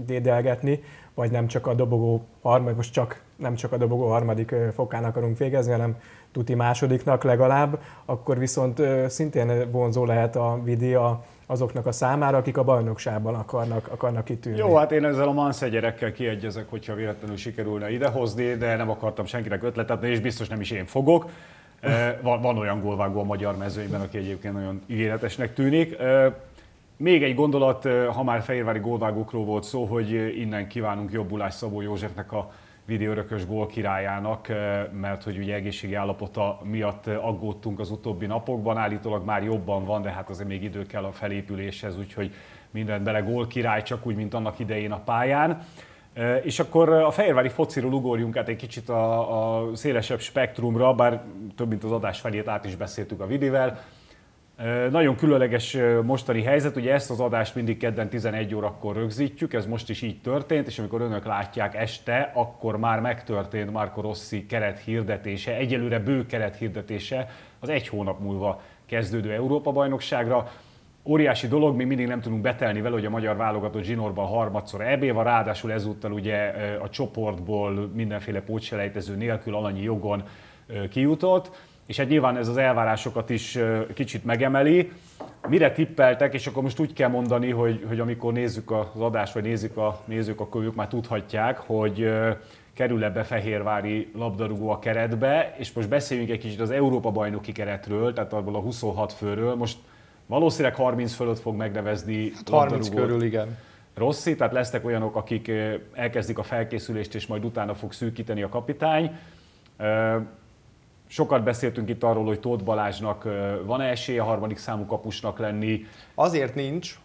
dédelgetni, vagy nem csak a dobogó harmadik, most csak nem csak a dobogó harmadik fokán akarunk végezni, hanem tuti másodiknak legalább, akkor viszont szintén vonzó lehet a vidia azoknak a számára, akik a bajnokságban akarnak, akarnak kitűnni. Jó, hát én ezzel a Mansze gyerekkel kiegyezek, hogyha véletlenül sikerülne idehozni, de nem akartam senkinek ötletet, és biztos nem is én fogok. Van, van olyan gólvágó a magyar mezőnyben, aki egyébként nagyon ígéretesnek tűnik. Még egy gondolat, ha már fehérvári gólvágókról volt szó, hogy innen kívánunk jobbulást Szabó Józsefnek a videóörökös gól királyának, mert hogy ugye egészségi állapota miatt aggódtunk az utóbbi napokban, állítólag már jobban van, de hát azért még idő kell a felépüléshez, úgyhogy minden bele gól király, csak úgy, mint annak idején a pályán. És akkor a Fehérvári fociról ugorjunk át egy kicsit a, a szélesebb spektrumra, bár több mint az adás felét át is beszéltük a vidivel. Nagyon különleges mostani helyzet, ugye ezt az adást mindig kedden 11 órakor rögzítjük, ez most is így történt, és amikor önök látják este, akkor már megtörtént Marco Rossi keret hirdetése, egyelőre bő keret hirdetése az egy hónap múlva kezdődő Európa-bajnokságra. Óriási dolog, mi mindig nem tudunk betelni vele, hogy a magyar válogatott zsinórban harmadszor EB van, ráadásul ezúttal ugye a csoportból mindenféle pótselejtező nélkül alanyi jogon kijutott és hát nyilván ez az elvárásokat is kicsit megemeli. Mire tippeltek, és akkor most úgy kell mondani, hogy, hogy amikor nézzük az adást, vagy nézzük a nézők, akkor ők már tudhatják, hogy kerül-e be Fehérvári labdarúgó a keretbe, és most beszéljünk egy kicsit az Európa-bajnoki keretről, tehát abból a 26 főről. Most valószínűleg 30 fölött fog megnevezni hát 30 körül, igen. Rossi, tehát lesznek olyanok, akik elkezdik a felkészülést, és majd utána fog szűkíteni a kapitány. Sokat beszéltünk itt arról, hogy Tóth Balázsnak van-e esélye a harmadik számú kapusnak lenni. Azért nincs,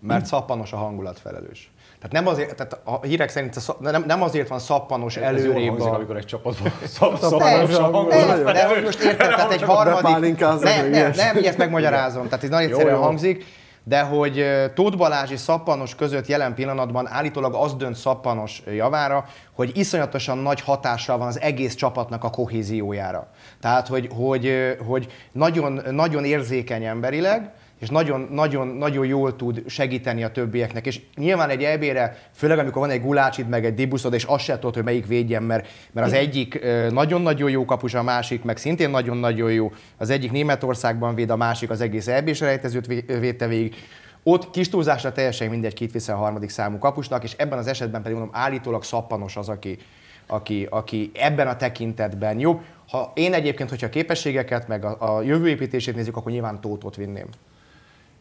mert szappanos a hangulatfelelős. Tehát nem azért, tehát a hírek szerint a, nem, nem azért van szappanos Ez előrébb. Ez a... amikor egy csapatban szappanos a hangulatfelelős. De most érted, tehát egy harmadik... Nem, nem, nem, ezt megmagyarázom. Tehát ez nagyon egyszerűen hangzik de hogy Tóth Balázs és Szappanos között jelen pillanatban állítólag az dönt Szappanos javára, hogy iszonyatosan nagy hatással van az egész csapatnak a kohéziójára. Tehát, hogy, hogy, hogy nagyon, nagyon érzékeny emberileg, és nagyon, nagyon, nagyon jól tud segíteni a többieknek. És nyilván egy EB-re, főleg amikor van egy gulácsid, meg egy dibuszod, és azt se tudod, hogy melyik védjen, mert, mert az egyik nagyon-nagyon jó kapus, a másik meg szintén nagyon-nagyon jó. Az egyik Németországban véd, a másik az egész EB-s rejtezőt védte végig. Ott kis túlzásra teljesen mindegy két vissza a harmadik számú kapusnak, és ebben az esetben pedig mondom, állítólag szappanos az, aki, aki, aki ebben a tekintetben jobb. Ha én egyébként, hogyha a képességeket, meg a, a jövőépítését nézzük, akkor nyilván Tótot vinném.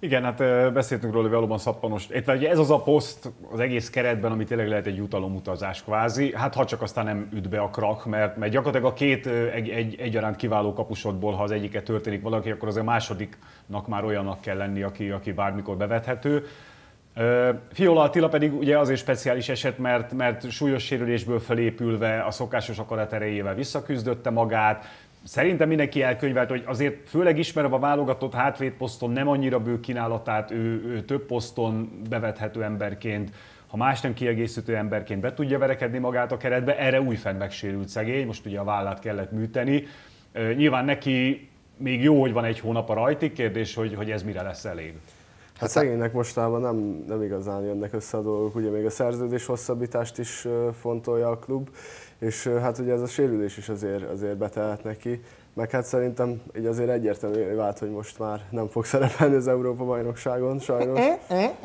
Igen, hát beszéltünk róla, hogy valóban szappanos. Itt ugye ez az a poszt az egész keretben, ami tényleg lehet egy jutalomutazás kvázi. Hát ha csak aztán nem üt be a krak, mert, mert gyakorlatilag a két egy, egy, egyaránt kiváló kapusodból, ha az egyiket történik valaki, akkor az a másodiknak már olyannak kell lenni, aki, aki bármikor bevethető. Fiola Attila pedig ugye azért speciális eset, mert, mert súlyos sérülésből felépülve a szokásos akarat erejével visszaküzdötte magát, Szerintem mindenki elkönyvelt, hogy azért főleg ismerve a válogatott hátvédposzton nem annyira bő kínálatát, ő, ő több poszton bevethető emberként, ha más nem kiegészítő emberként be tudja verekedni magát a keretbe, erre újfent megsérült szegény, most ugye a vállát kellett műteni. Nyilván neki még jó, hogy van egy hónap a rajtik, kérdés, hogy, hogy ez mire lesz elég. Hát szegénynek mostában nem, nem igazán jönnek össze a dolgok, ugye még a szerződés hosszabbítást is fontolja a klub, és hát ugye ez a sérülés is azért, azért betelhet neki, meg hát szerintem így azért egyértelmű vált, hogy most már nem fog szerepelni az Európa-bajnokságon, sajnos. Hát,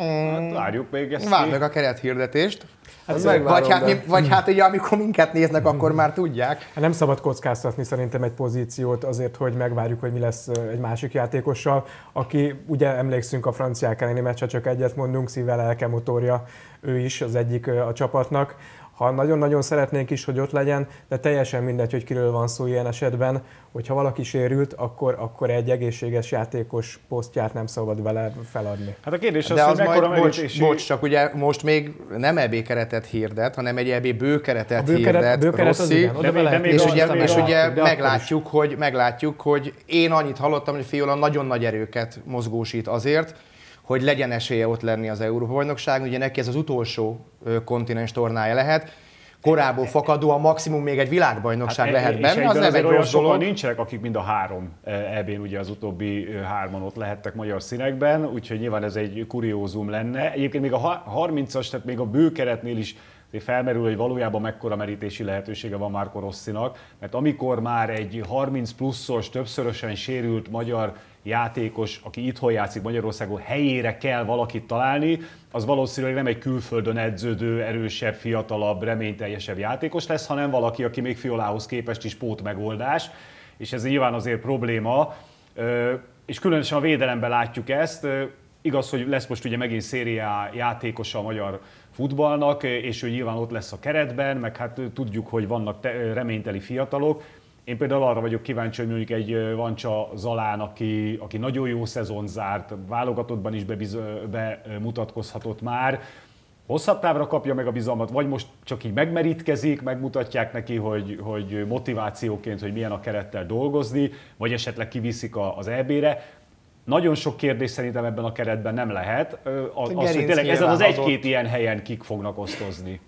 várjuk még ezt Várd meg a kerethirdetést. Hát Vagy megvárom, hát, de- mi, vagy hát ugye, amikor minket néznek, akkor már tudják. Hát nem szabad kockáztatni szerintem egy pozíciót azért, hogy megvárjuk, hogy mi lesz egy másik játékossal, aki ugye emlékszünk a franciák elleni meccse, csak egyet mondunk, szívvel lelke motorja ő is az egyik a csapatnak. Ha nagyon-nagyon szeretnénk is, hogy ott legyen, de teljesen mindegy, hogy kiről van szó ilyen esetben, hogyha valaki sérült, akkor, akkor egy egészséges játékos posztját nem szabad vele feladni. Hát a kérdés az, De hogy az mekkora majd, bocs, bocs, csak ugye most még nem EB keretet hirdet, hanem egy EB bőkeretet A bőkeret, hirdet, bőkeret Rossi. igen, De de még és az- ugye, és ugye meglátjuk, hogy, meglátjuk, hogy én annyit hallottam, hogy Fiola nagyon nagy erőket mozgósít azért, hogy legyen esélye ott lenni az Európa-bajnokságon. Ugye neki ez az utolsó kontinens tornája lehet. Korából fakadóan maximum még egy világbajnokság Hát, lehet benne, az nem egy rossz dolog. nincsenek, akik mind a három ebén ugye az utóbbi hárman ott lehettek magyar színekben, úgyhogy nyilván ez egy kuriózum lenne. Egyébként még a ha- 30-as, tehát még a bőkeretnél is felmerül, hogy valójában mekkora merítési lehetősége van Márko Rosszinak, mert amikor már egy 30 pluszos, többszörösen sérült magyar játékos, aki itthon játszik Magyarországon, helyére kell valakit találni, az valószínűleg nem egy külföldön edződő, erősebb, fiatalabb, reményteljesebb játékos lesz, hanem valaki, aki még Fiolához képest is pótmegoldás, és ez nyilván azért probléma, és különösen a védelemben látjuk ezt. Igaz, hogy lesz most ugye megint szériá játékosa a magyar futballnak, és ő nyilván ott lesz a keretben, meg hát tudjuk, hogy vannak te- reményteli fiatalok. Én például arra vagyok kíváncsi, hogy mondjuk egy Vancsa Zalán, aki, aki nagyon jó szezon zárt, válogatottban is bebiz- bemutatkozhatott már, hosszabb távra kapja meg a bizalmat, vagy most csak így megmerítkezik, megmutatják neki, hogy, hogy motivációként, hogy milyen a kerettel dolgozni, vagy esetleg kiviszik a- az EB-re. Nagyon sok kérdés szerintem ebben a keretben nem lehet. Az, hogy tényleg ezen az egy-két ilyen helyen kik fognak osztozni.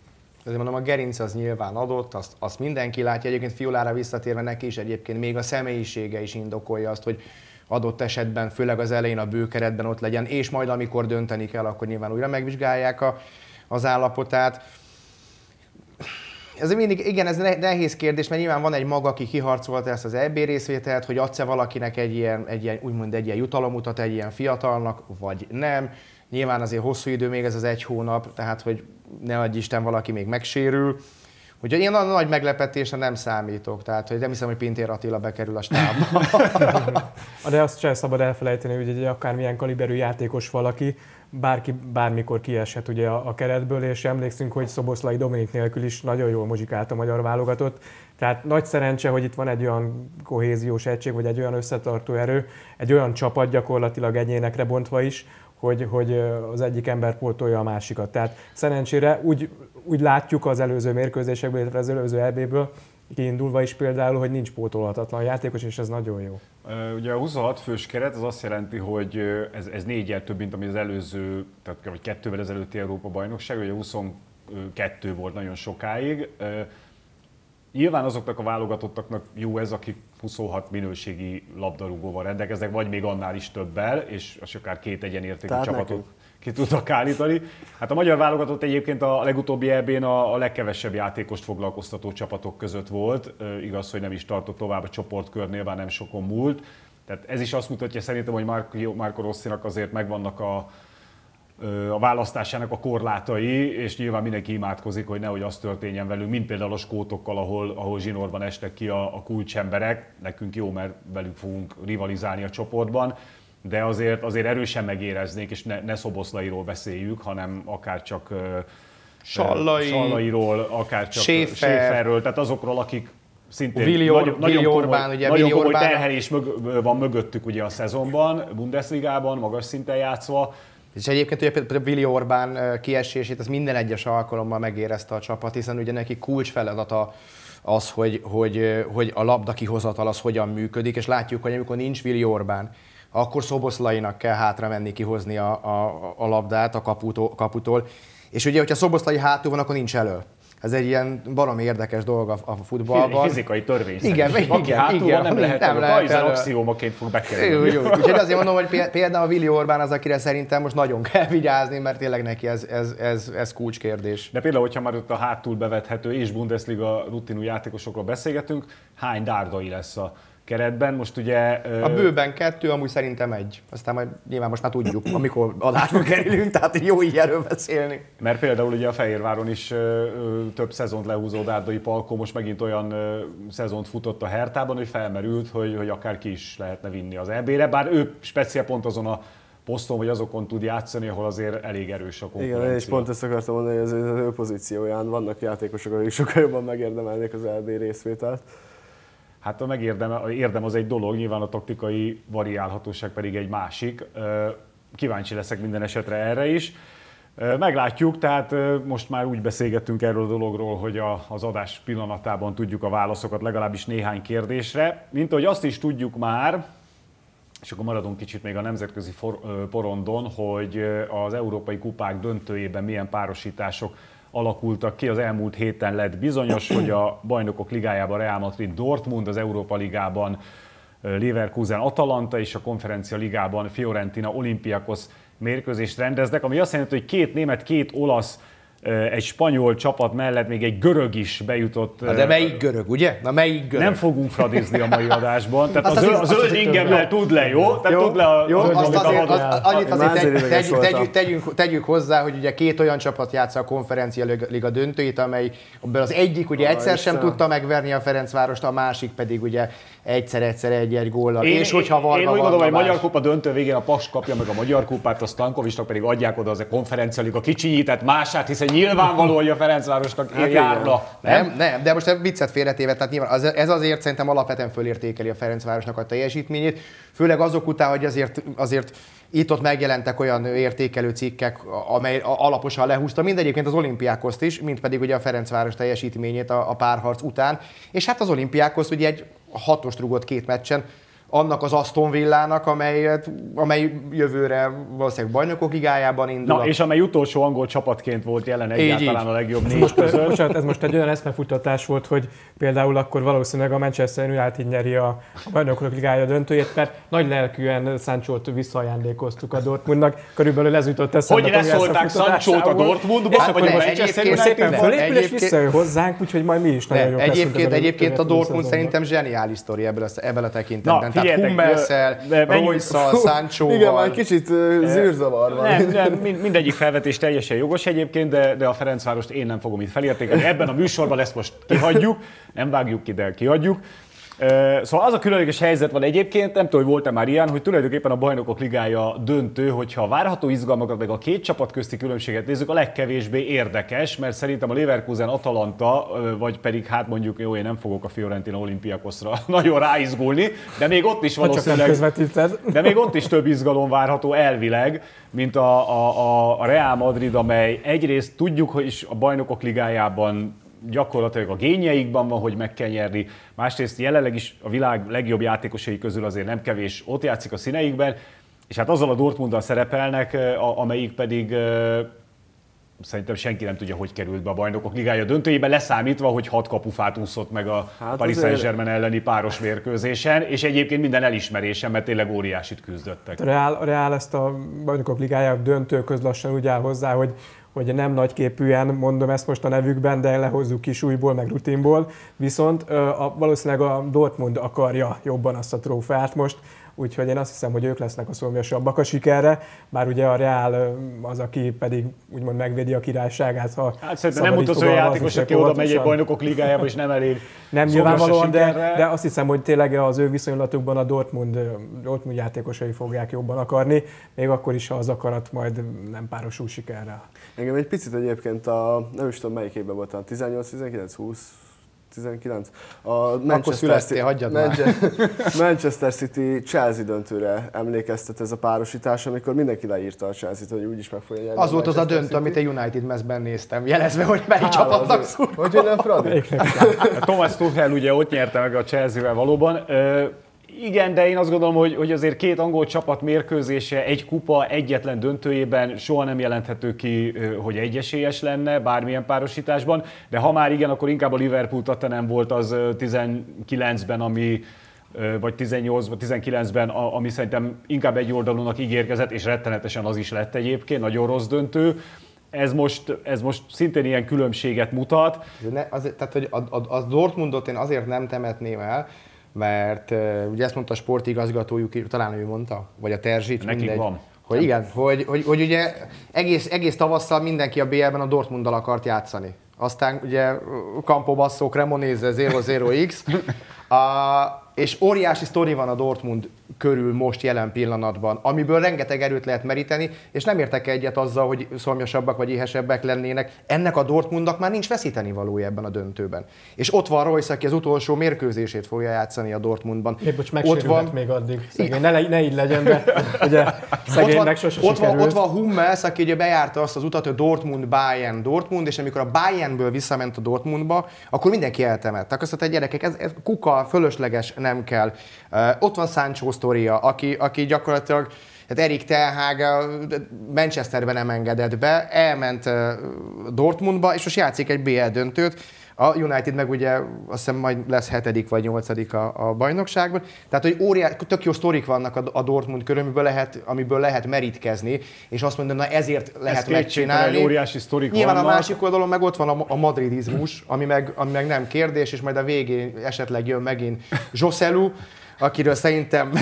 Azért mondom, a gerinc az nyilván adott, azt, azt mindenki látja. Egyébként Fiolára visszatérve neki is egyébként még a személyisége is indokolja azt, hogy adott esetben, főleg az elején a bőkeretben ott legyen, és majd amikor dönteni kell, akkor nyilván újra megvizsgálják a, az állapotát. Ez mindig, igen, ez ne- nehéz kérdés, mert nyilván van egy maga, aki kiharcolta ezt az EB részvételt, hogy adsz-e valakinek egy ilyen, egy ilyen, úgymond egy ilyen jutalomutat egy ilyen fiatalnak, vagy nem. Nyilván azért hosszú idő még ez az egy hónap, tehát hogy ne adj Isten, valaki még megsérül. Úgyhogy én a nagy meglepetésre nem számítok, tehát hogy nem hiszem, hogy Pintér Attila bekerül a stábba. De azt sem szabad elfelejteni, hogy egy akármilyen kaliberű játékos valaki, bárki bármikor kieshet ugye a, a keretből, és emlékszünk, hogy Szoboszlai Dominik nélkül is nagyon jól muzsikált a magyar válogatott. Tehát nagy szerencse, hogy itt van egy olyan kohéziós egység, vagy egy olyan összetartó erő, egy olyan csapat gyakorlatilag egyénekre bontva is, hogy, hogy az egyik ember pótolja a másikat. Tehát szerencsére úgy, úgy látjuk az előző mérkőzésekből, illetve az előző EB-ből, kiindulva is például, hogy nincs pótolhatatlan játékos, és ez nagyon jó. Ugye a 26 fős keret az azt jelenti, hogy ez, ez négyel több, mint ami az előző, tehát vagy kettővel ezelőtti Európa bajnokság, ugye 22 volt nagyon sokáig. Nyilván azoknak a válogatottaknak jó ez, akik 26 minőségi labdarúgóval rendelkeznek, vagy még annál is többel, és az akár két egyenértékű Tehát csapatot nekünk. ki tudnak állítani. Hát a magyar válogatott egyébként a legutóbbi EB-n a, a legkevesebb játékost foglalkoztató csapatok között volt. Ö, igaz, hogy nem is tartott tovább a csoportkörnél, bár nem sokon múlt. Tehát ez is azt mutatja szerintem, hogy Marco, Rossinak azért megvannak a, a választásának a korlátai, és nyilván mindenki imádkozik, hogy nehogy az történjen velünk, mint például a skótokkal, ahol, ahol zsinórban estek ki a, a kulcsemberek. Nekünk jó, mert velük fogunk rivalizálni a csoportban, de azért, azért erősen megéreznék, és ne, ne Szoboszlairól beszéljük, hanem akár csak Sallai. Sallairól, akár csak Schäfer. Schäferről, tehát azokról, akik szintén Willi Or- nagyon, nagyon komoly, Orbán, ugye nagyon komoly terhelés mög, van mögöttük ugye a szezonban, Bundesligában, magas szinten játszva, És egyébként ugye például Willi Orbán kiesését, az minden egyes alkalommal megérezte a csapat, hiszen ugye neki kulcs feladata az, hogy, hogy, hogy a labda kihozatal az hogyan működik, és látjuk, hogy amikor nincs Willi Orbán, akkor Szoboszlainak kell hátra menni kihozni a, a, a labdát a kaputól, kaputól. És ugye, hogyha Szoboszlai hátul van, akkor nincs elő. Ez egy ilyen baromi érdekes dolog a, a futballban. Fizikai törvény. Igen, szerint. Aki igen, hátul igen, van, nem lehet, nem lehet elő. axiómaként fog Jó, bekerülni. jó. Úgyhogy azért mondom, hogy pé- például a Willi Orbán az, akire szerintem most nagyon kell vigyázni, mert tényleg neki ez, ez, ez, ez kulcskérdés. De például, hogyha már ott a hátul bevethető és Bundesliga rutinú játékosokról beszélgetünk, hány dárdai lesz a keretben? Most ugye... ö, A bőben kettő, amúgy szerintem egy. Aztán majd nyilván most már tudjuk, amikor adásba kerülünk, tehát jó így erről beszélni. Mert például ugye a Fehérváron is ö, ö, több szezont lehúzó Dárdai Palkó most megint olyan ö, szezont futott a Hertában, hogy felmerült, hogy, hogy akár ki is lehetne vinni az EB-re, bár ő speciál pont azon a poszton, vagy azokon tud játszani, ahol azért elég erős a konkurencia. Igen, én is pont ezt akartam mondani, hogy az, az ő pozícióján vannak játékosok, akik sokkal jobban megérdemelnék az LB részvételt. Hát a megérdem érdem az egy dolog, nyilván a taktikai variálhatóság pedig egy másik. Kíváncsi leszek minden esetre erre is. Meglátjuk, tehát most már úgy beszélgettünk erről a dologról, hogy a, az adás pillanatában tudjuk a válaszokat legalábbis néhány kérdésre. Mint ahogy azt is tudjuk már, és akkor maradunk kicsit még a nemzetközi for, porondon, hogy az európai kupák döntőjében milyen párosítások alakultak ki. Az elmúlt héten lett bizonyos, hogy a bajnokok ligájában Real Madrid Dortmund, az Európa ligában Leverkusen Atalanta és a konferencia ligában Fiorentina Olympiakos mérkőzést rendeznek, ami azt jelenti, hogy két német, két olasz, egy spanyol csapat mellett még egy görög is bejutott. Na de melyik görög, ugye? Na melyik görög? nem fogunk fradizni a mai adásban. Tehát Azt a zöld, azért- a zöld ingemmel tud le, jó? Tehát tud le a Jó, azt azért, az, annyit azért tegy, voltam. tegyük, tegyünk, tegyük hozzá, hogy ugye két olyan csapat játsza a konferencia liga- döntőit, amely az egyik ugye egyszer sem tudta megverni a Ferencvárost, a másik pedig ugye egyszer-egyszer egy-egy góllal. Én, és hogyha Varga én úgy gondolom, hogy a Magyar Kupa döntő végén a Paks kapja meg a Magyar Kupát, a Stankovicsnak pedig adják oda az a konferencia liga kicsinyített mását, hiszen nyilvánvaló, hogy a Ferencvárosnak hát járna. Nem, nem, de most viccet félretéve, tehát nyilván az, ez azért szerintem alapvetően fölértékeli a Ferencvárosnak a teljesítményét, főleg azok után, hogy azért, azért itt-ott megjelentek olyan értékelő cikkek, amely alaposan lehúzta mind egyébként az olimpiákoszt is, mint pedig ugye a Ferencváros teljesítményét a, a párharc után. És hát az olimpiákoszt ugye egy hatost rugott két meccsen, annak az Aston Villának, amely, amely jövőre valószínűleg bajnokok ligájában indul. Na, és amely utolsó angol csapatként volt jelen egyáltalán így. a legjobb négy Most, között. bocsánat, ez most egy olyan eszmefuttatás volt, hogy például akkor valószínűleg a Manchester United nyeri a, a bajnokok ligája döntőjét, mert nagy lelkűen Sanchót visszaajándékoztuk a Dortmundnak. Körülbelül ez jutott eszembe. Hogy eszmefutatásából. Sanchót a Dortmundba, És vagy akkor a most szépen fölépül és Egyébként- visszajön hozzánk, úgyhogy majd mi is nagyon jók egyébként, egyébként a Dortmund szerintem zseniális sztori ebből a, ebből a Na, tekintetben. Figyeljetek, Hummelszel, Royce-szal, Sancho-val. Igen, már kicsit zűrzavar van. Nem, nem, mind- mindegyik felvetés teljesen jogos egyébként, de, de a Ferencvárost én nem fogom itt felértékelni. Ebben a műsorban ezt most kihagyjuk, nem vágjuk ki, de kihagyjuk. Szóval az a különleges helyzet van egyébként, nem tudom, hogy volt-e már ilyen, hogy tulajdonképpen a bajnokok ligája döntő, hogyha a várható izgalmakat meg a két csapat közti különbséget nézzük, a legkevésbé érdekes, mert szerintem a Leverkusen Atalanta, vagy pedig hát mondjuk, jó, én nem fogok a Fiorentina Olimpiakosra nagyon ráizgulni, de még ott is valószínűleg de még ott is több izgalom várható elvileg, mint a, a, a- a Real Madrid, amely egyrészt tudjuk, hogy is a bajnokok ligájában gyakorlatilag a gényeikben van, hogy meg kell nyerni. Másrészt jelenleg is a világ legjobb játékosai közül azért nem kevés ott játszik a színeikben, és hát azzal a Dortmunddal szerepelnek, amelyik pedig szerintem senki nem tudja, hogy került be a bajnokok ligája döntőjébe, leszámítva, hogy hat kapufát úszott meg a Hát Paris Saint-Germain elleni páros mérkőzésen, és egyébként minden elismerésen, mert tényleg óriásit küzdöttek. A Real, a Real ezt a bajnokok ligája döntő közlassan úgy áll hozzá, hogy hogy nem nagyképűen mondom ezt most a nevükben, de lehozzuk kis újból, meg rutinból. Viszont a, valószínűleg a Dortmund akarja jobban azt a trófeát most, úgyhogy én azt hiszem, hogy ők lesznek a szomjasabbak a sikerre, bár ugye a Real az, aki pedig úgymond megvédi a királyságát, ha Hát szerintem nem utazó játékos, aki oda megy egy bajnokok ligájába, és nem elég Nem nyilvánvalóan, de, de azt hiszem, hogy tényleg az ő viszonylatukban a Dortmund, Dortmund játékosai fogják jobban akarni, még akkor is, ha az akarat majd nem párosul sikerrel. Engem egy picit egyébként a, nem is tudom melyik évben voltam, 18, 19, 20, 19. A Manchester, születtél, hagyjad már. Manchester, Manchester City Chelsea döntőre emlékeztet ez a párosítás, amikor mindenki leírta a Chelsea-t, hogy úgyis meg fogja nyerni. Az volt az a Manchester döntő, City. amit a United mezben néztem, jelezve, hogy melyik Hála csapatnak szurkol. Hogy nem Fradi? Thomas Tuchel ugye ott nyerte meg a Chelsea-vel valóban. Igen, de én azt gondolom, hogy, hogy azért két angol csapat mérkőzése, egy kupa egyetlen döntőjében soha nem jelenthető ki, hogy egyesélyes lenne bármilyen párosításban, de ha már igen, akkor inkább a Liverpool nem volt az 19-ben, ami vagy 18-ban, 19-ben, ami szerintem inkább egy oldalúnak ígérkezett, és rettenetesen az is lett egyébként, nagyon rossz döntő ez most, ez most szintén ilyen különbséget mutat. Ne, az, tehát, hogy a, a, a Dortmundot én azért nem temetném el, mert ugye ezt mondta a sportigazgatójuk, talán ő mondta, vagy a Terzsit, Nekik mindegy. van. Hogy igen, hogy, hogy, hogy ugye egész, egész tavasszal mindenki a BL-ben a Dortmunddal akart játszani. Aztán ugye Campo Basso Cremonese 0-0X, a, és óriási sztori van a Dortmund körül most jelen pillanatban, amiből rengeteg erőt lehet meríteni, és nem értek egyet azzal, hogy szomjasabbak vagy éhesebbek lennének. Ennek a Dortmundnak már nincs veszíteni valója ebben a döntőben. És ott van Royce, aki az utolsó mérkőzését fogja játszani a Dortmundban. Még bocs, ott van... még addig. Szegény. Ne, ne így legyen, de ugye szegénynek sose ott van, ott van Hummels, aki ugye bejárta azt az utat, hogy Dortmund, Bayern, Dortmund, és amikor a Bayernből visszament a Dortmundba, akkor mindenki eltemett. Akkor azt mondta, gyerekek, ez, ez kuka, fölösleges, nem kell. Uh, ott van Sancho sztoria, aki, aki gyakorlatilag tehát Erik Telhag Manchesterben nem engedett be, elment Dortmundba, és most játszik egy BL döntőt. A United meg ugye azt hiszem majd lesz hetedik vagy nyolcadik a, a bajnokságban. Tehát, hogy óriás, tök jó sztorik vannak a, a Dortmund körül, amiből lehet, amiből lehet merítkezni, és azt mondom, na ezért lehet Ez megcsinálni. óriási sztorik Nyilván vannak. a másik oldalon meg ott van a, a madridizmus, ami meg, ami meg nem kérdés, és majd a végén esetleg jön megint Joselu, akiről szerintem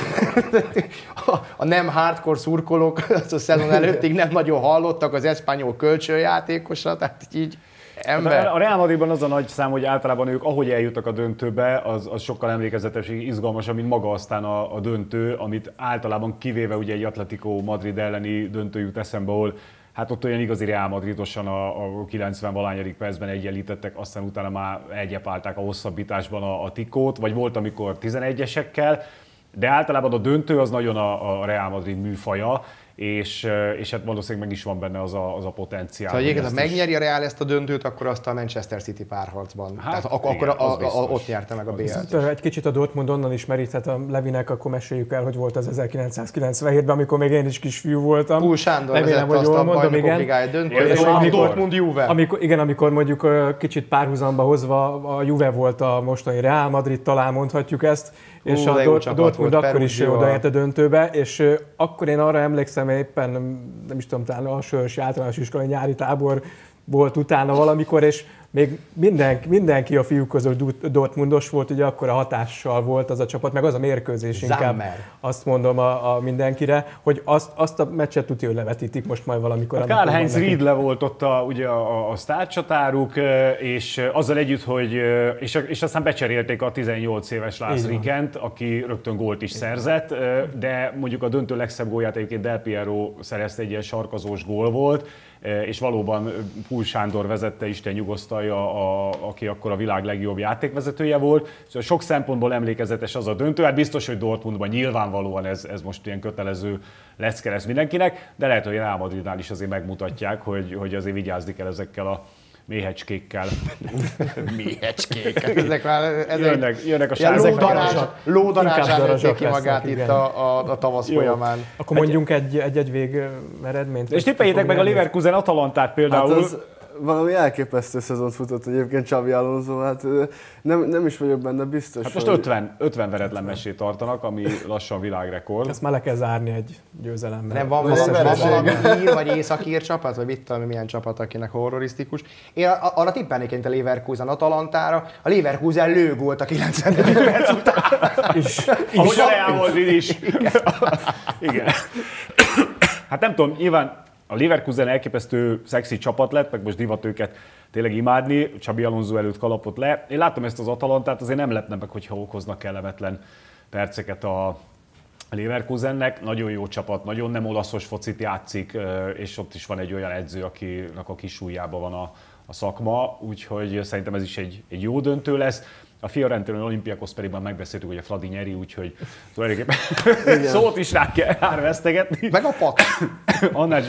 a, nem hardcore szurkolók a szezon előttig nem nagyon hallottak az eszpanyol kölcsönjátékosra, tehát így ember. A Real Madridban az a nagy szám, hogy általában ők, ahogy eljutnak a döntőbe, az, az sokkal emlékezetes, izgalmasabb, mint maga aztán a, a döntő, amit általában kivéve ugye egy Atletico Madrid elleni döntő jut eszembe, ahol hát ott olyan igazi Real Madridosan a, a 90 valányadik percben egyenlítettek, aztán utána már egyepálták a hosszabbításban a, a tikót, vagy volt, amikor 11-esekkel, de általában a döntő az nagyon a, a Real Madrid műfaja, és, és hát valószínűleg meg is van benne az a, az a potenciál. Szóval egyébként, ha megnyeri a Real ezt a döntőt, akkor azt a Manchester City párharcban. Hát, Tehát akkor, igen, akkor a, a, a, ott nyerte meg a BL-t. Egy kicsit a Dortmund onnan is meríthet a Levinek, akkor meséljük el, hogy volt az 1997-ben, amikor még én is kisfiú voltam. Púl Sándor Remélem, hogy jól mondom, igen. Döntő, és amikor, Dortmund Juve. Amikor, igen, amikor mondjuk kicsit párhuzamba hozva a Juve volt a mostani Real Madrid, talán mondhatjuk ezt, és a, Dort, Dortmund akkor is odaért a döntőbe, és akkor én arra emlékszem éppen, nem is tudom, talán a Sörs általános iskolai nyári tábor volt utána valamikor, és még mindenki, mindenki a fiúk között Dortmundos volt, ugye akkor a hatással volt az a csapat, meg az a mérkőzés inkább, Zammer. azt mondom a, a mindenkire, hogy azt, azt a meccset tudja, hogy levetítik most majd valamikor. A Karl-Heinz Riedle volt ott a, ugye a, a sztárcsatáruk, és azzal együtt, hogy és, és aztán becserélték a 18 éves Lász Rikent, aki rögtön gólt is szerzett, de mondjuk a döntő legszebb gólját egyébként Del Piero szerezte egy ilyen sarkazós gól volt, és valóban Pul Sándor vezette, Isten nyugosztalja, a, aki akkor a világ legjobb játékvezetője volt. Szóval sok szempontból emlékezetes az a döntő, hát biztos, hogy Dortmundban nyilvánvalóan ez, ez most ilyen kötelező lecke lesz mindenkinek, de lehet, hogy Real Madridnál is azért megmutatják, hogy, hogy azért vigyázni kell ezekkel a méhecskékkel. méhecskék. Ezek már ezek, jönnek, jönnek a sárga. Lódarázsát ki magát itt a, a, a tavasz Jó. folyamán. Akkor mondjunk egy, egy, egy vég eredményt. És tippeljétek meg a Leverkusen Atalantát például. Hát az valami elképesztő szezont futott egyébként Csabi Alonso, hát nem, nem is vagyok benne biztos. Hát most hogy... 50, 50 veretlen mesét tartanak, ami lassan világrekord. Ezt már le kell zárni egy győzelemmel. Nem, van, van, van valami hír, vagy északír csapat, vagy mit tudom, milyen csapat, akinek horrorisztikus. Én arra tippelnék egy a Leverkusen Atalantára. A Leverkusen lő volt a 90. perc után. És, Ahogy a Real is. Igen. Igen. Hát nem tudom, nyilván a Leverkusen elképesztő szexi csapat lett, meg most divat őket tényleg imádni, Csabi Alonso előtt kalapott le. Én látom ezt az Atalantát, azért nem lepne meg, hogyha okoznak kellemetlen perceket a Leverkusennek. Nagyon jó csapat, nagyon nem olaszos focit játszik, és ott is van egy olyan edző, akinek a kis van a, a szakma, úgyhogy szerintem ez is egy, egy jó döntő lesz. A Fiorentina Olimpiakos pedig már megbeszéltük, hogy a Fradi nyeri, úgyhogy tulajdonképpen szót is rá kell rá vesztegetni. Meg a pak. Annál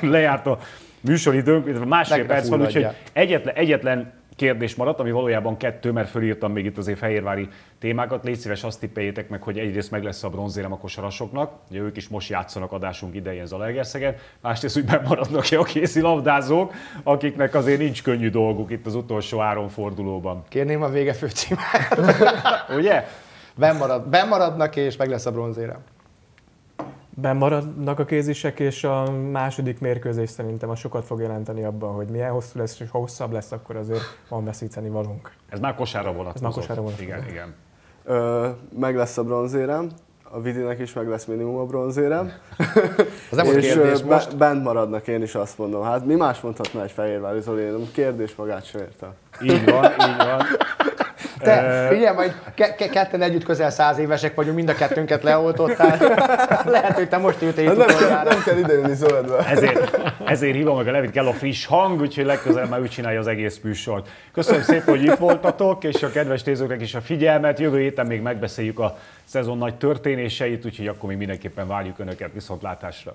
lejárt a műsoridőnk, másfél perc van, úgyhogy egyetlen, egyetlen kérdés maradt, ami valójában kettő, mert fölírtam még itt azért fehérvári témákat. Légy szíves, azt tippeljétek meg, hogy egyrészt meg lesz a bronzérem a kosarasoknak, ugye ők is most játszanak adásunk idején Zalaegerszegen, másrészt, hogy bemaradnak-e a kézi labdázók, akiknek azért nincs könnyű dolguk itt az utolsó áron fordulóban. Kérném a vége főcímát. Ugye? Bemarad, bemaradnak, és meg lesz a bronzérem. Bemaradnak a kézisek, és a második mérkőzés szerintem a sokat fog jelenteni abban, hogy milyen hosszú lesz, és ha hosszabb lesz, akkor azért van veszíteni valunk. Ez már kosára vonatkozott. Ez már kosára vonatkozott. Igen, igen. Ö, meg lesz a bronzérem, a Vidinek is meg lesz minimum a bronzérem. Az nem és kérdés ö, most. be, bent maradnak, én is azt mondom. Hát mi más mondhatna egy Fehérvári Zoli, én kérdés magát sem értem. Így van, így van. Te, figyelj, majd ke- ke- ketten együtt közel száz évesek vagyunk, mind a kettőnket leoltottál. Lehet, hogy te most ültél itt Hát nem, kell, utoljára. nem kell idejönni Zoledbe. Ezért, ezért hívom meg a Levit, kell a friss hang, úgyhogy legközelebb már ő csinálja az egész műsort. Köszönöm szépen, hogy itt voltatok, és a kedves nézőknek is a figyelmet. Jövő héten még megbeszéljük a szezon nagy történéseit, úgyhogy akkor még mindenképpen várjuk Önöket viszontlátásra.